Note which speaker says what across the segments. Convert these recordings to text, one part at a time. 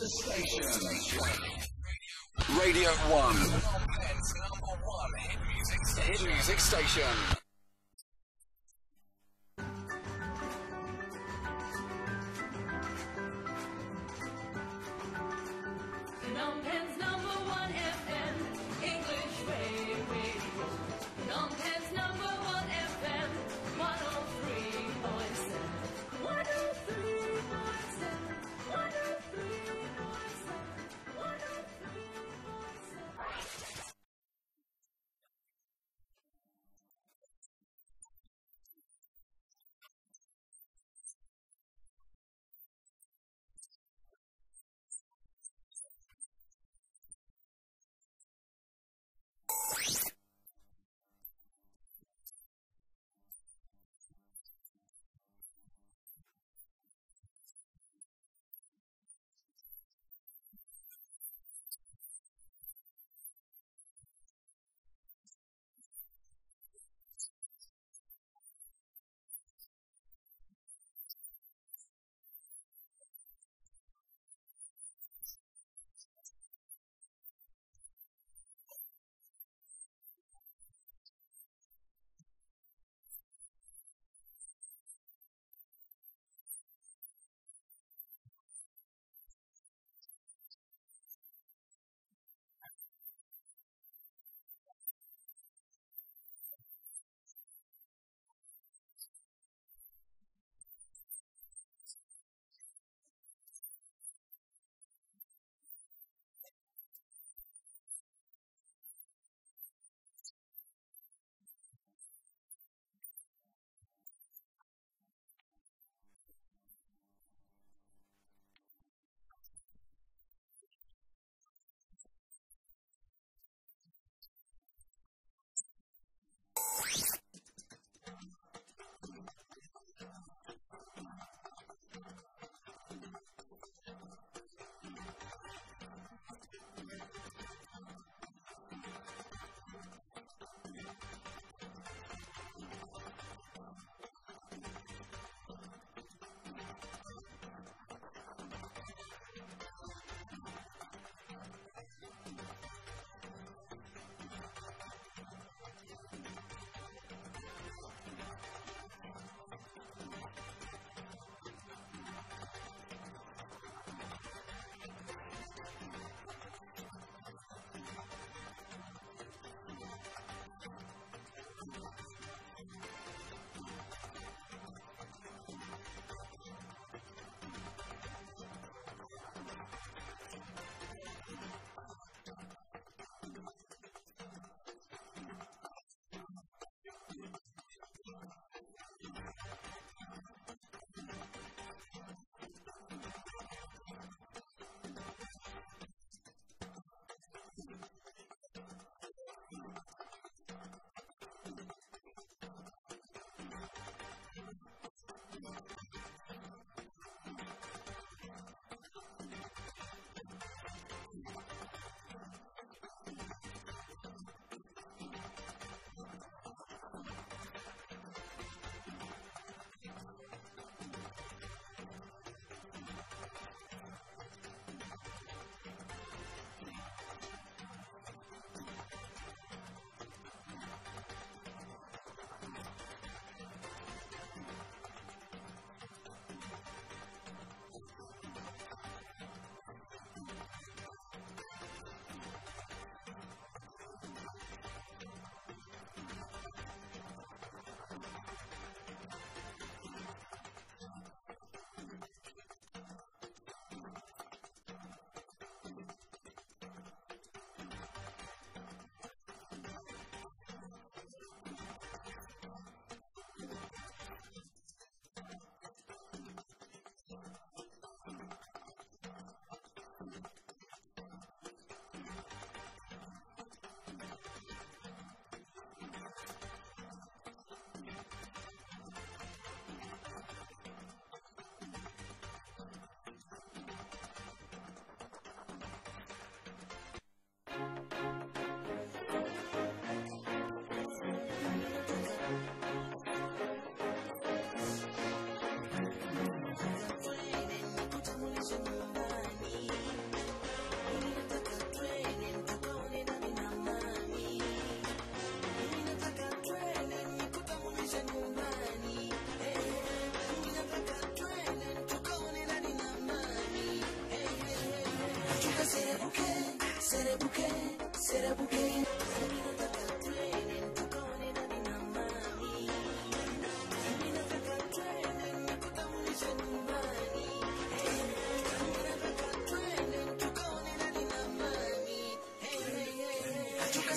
Speaker 1: The station. Radio 1. number one hit music, hit music station.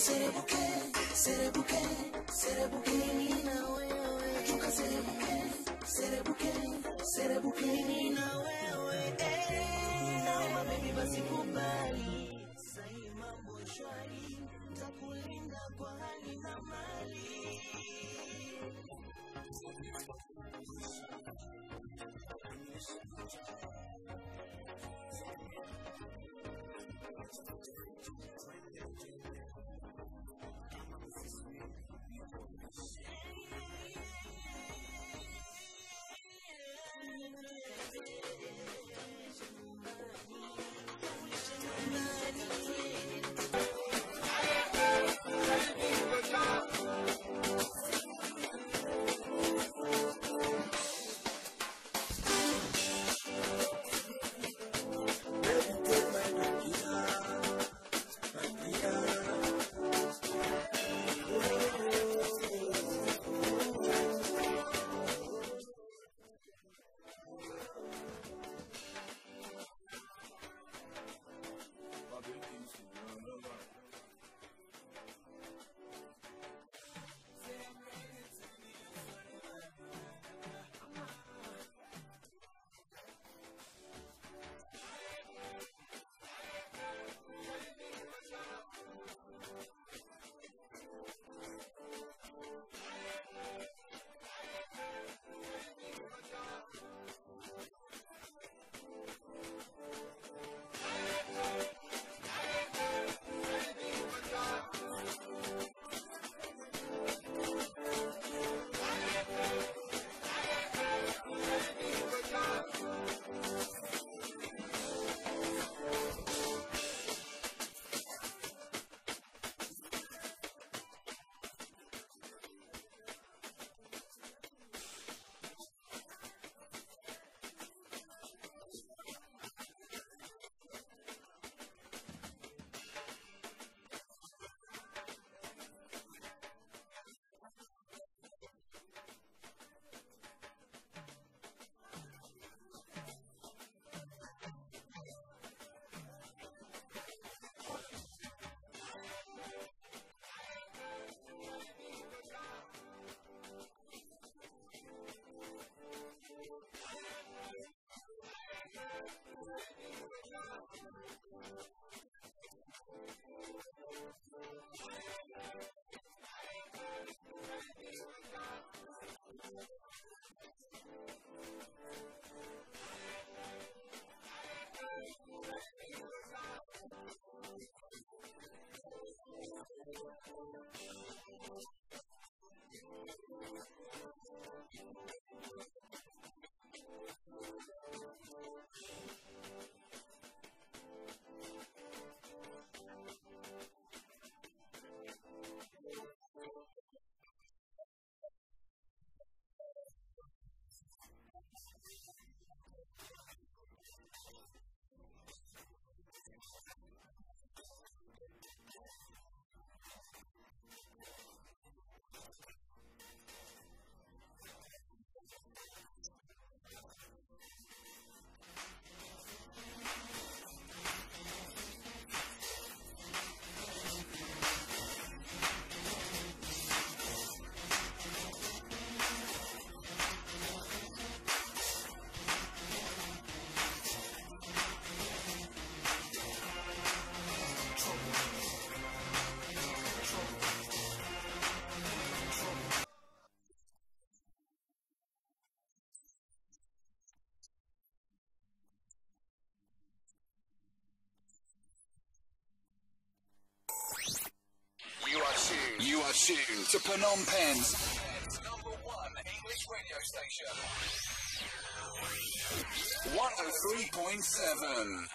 Speaker 1: serebuke serebuke serebuke nina wewe achuka serebuke serebuke serebuke nina wewe eh naomba baby basi kubali sahi mambo shwari nitakulinda kwa hali na mali Thank you. Там она to Phnom Penh's number one English radio station. 103.7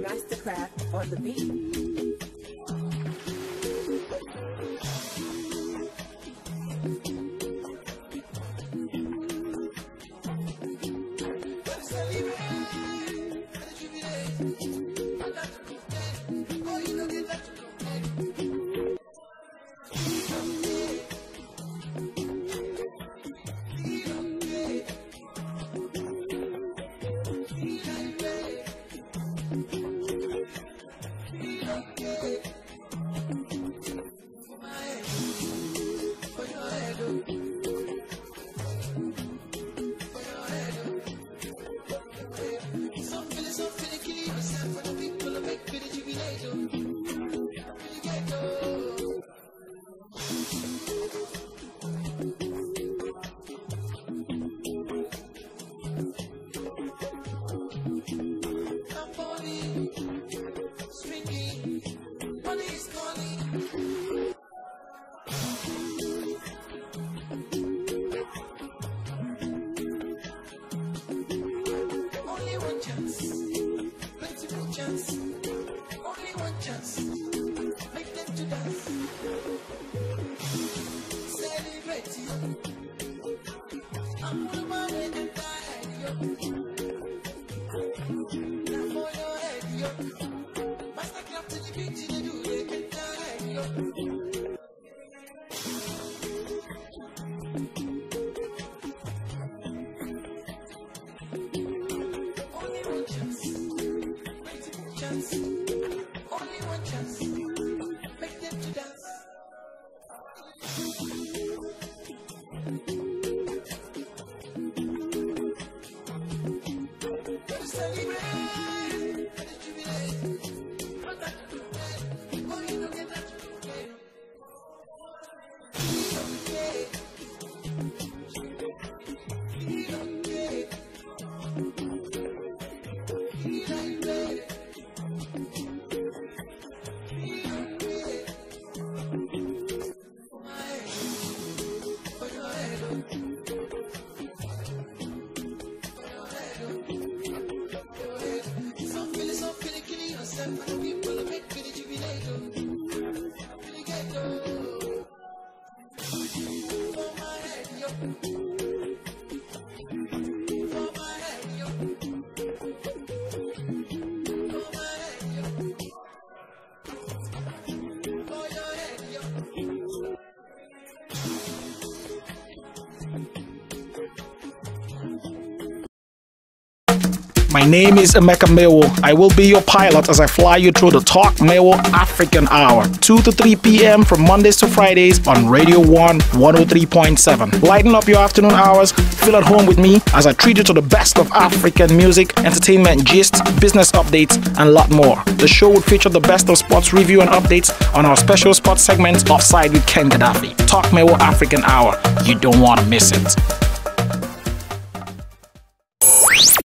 Speaker 1: That's the craft on the beat.
Speaker 2: My name is Emeka Mewo. I will be your pilot as I fly you through the Talk Mewo African Hour, 2 to 3 p.m. from Mondays to Fridays on Radio 1 103.7. Lighten up your afternoon hours, feel at home with me as I treat you to the best of African music, entertainment gist, business updates, and a lot more. The show will feature the best of sports review and updates on our special sports segment, Offside with Ken Gaddafi. Talk Mewo African Hour. You don't want to miss it.